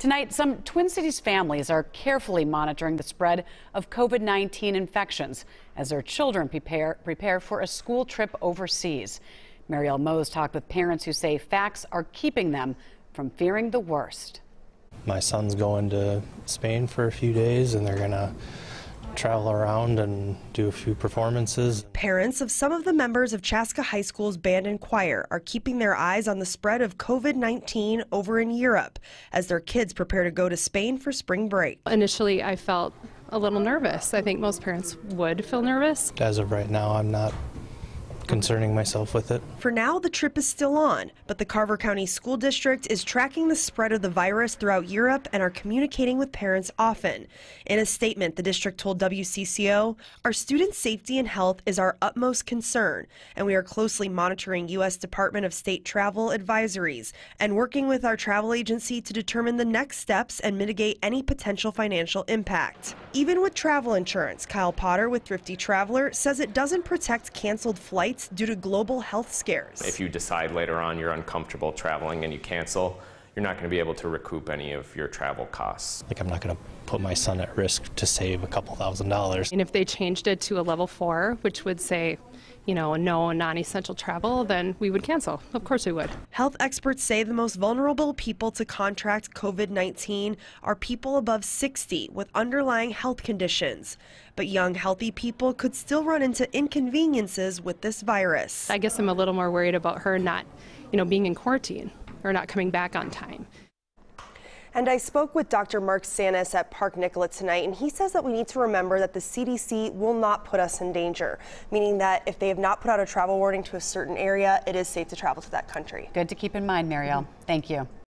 Tonight, some Twin Cities families are carefully monitoring the spread of COVID 19 infections as their children prepare, prepare for a school trip overseas. Marielle Mohs talked with parents who say facts are keeping them from fearing the worst. My son's going to Spain for a few days and they're going to travel around and do a few performances. Parents of some of the members of Chaska High School's band and choir are keeping their eyes on the spread of COVID 19 over in Europe as their kids prepare to go to Spain for spring break. Initially, I felt a little nervous. I think most parents would feel nervous. As of right now, I'm not concerning myself with it. For now, the trip is still on, but the Carver County School District is tracking the spread of the virus throughout Europe and are communicating with parents often. In a statement, the district told WCCO, Our students' safety and health is our utmost concern, and we are closely monitoring U.S. Department of State travel advisories and working with our travel agency to determine the next steps and mitigate any potential financial impact. Even with travel insurance, Kyle Potter with Thrifty Traveler says it doesn't protect canceled flights due to global health scares. If you decide later on you're uncomfortable traveling and you cancel, you're not going to be able to recoup any of your travel costs. Like, I'm not going to put my son at risk to save a couple thousand dollars. And if they changed it to a level four, which would say, you know, no non essential travel, then we would cancel. Of course we would. Health experts say the most vulnerable people to contract COVID 19 are people above 60 with underlying health conditions. But young, healthy people could still run into inconveniences with this virus. I guess I'm a little more worried about her not, you know, being in quarantine or not coming back on time. And I spoke with Dr. Mark Sanis at Park Nicollet tonight, and he says that we need to remember that the CDC will not put us in danger, meaning that if they have not put out a travel warning to a certain area, it is safe to travel to that country. Good to keep in mind, Marielle. Thank you.